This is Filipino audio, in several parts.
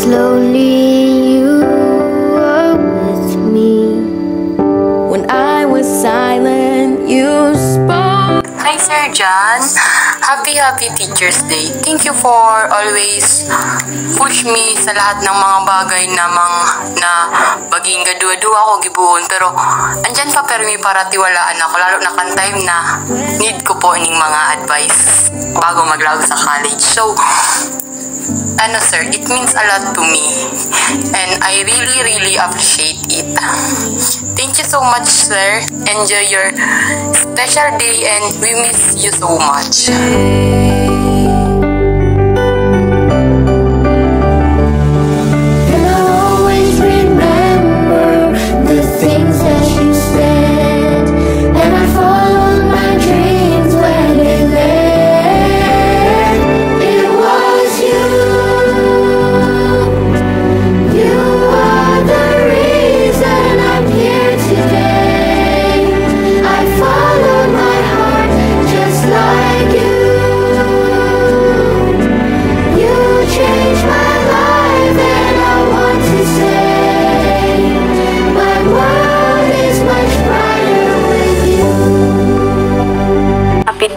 slowly you were with me. When I was silent, you spoke. Hi, Sir John. Happy, happy Teacher's Day. Thank you for always push me sa lahat ng mga bagay na mang na baging gadua-dua ako gibuon. Pero, andyan pa pero may para tiwalaan ako. Lalo na kan time na need ko po ning mga advice bago maglago sa college. So, ano sir, it means a lot to me. And I really, really appreciate it. Thank you so much, sir. Enjoy your special day and we miss you so much.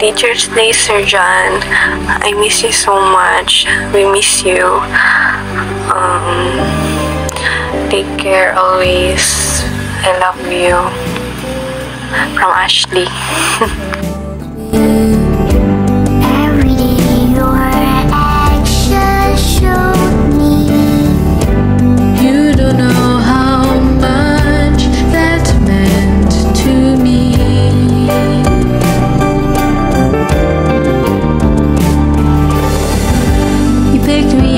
Teacher's Day, Sir John. I miss you so much. We miss you. Um, take care always. I love you. From Ashley.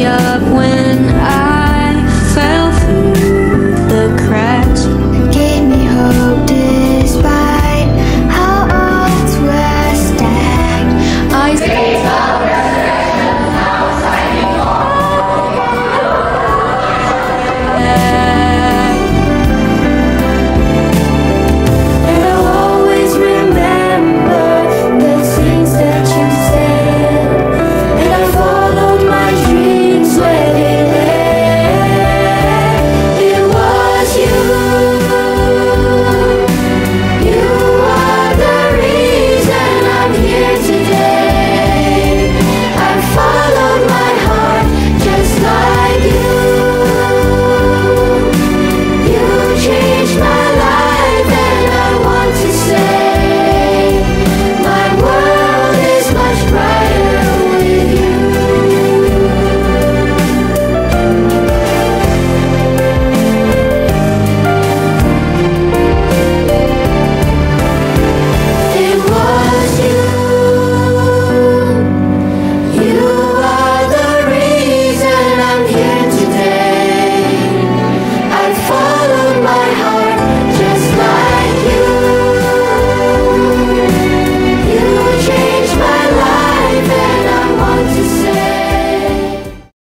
Up when I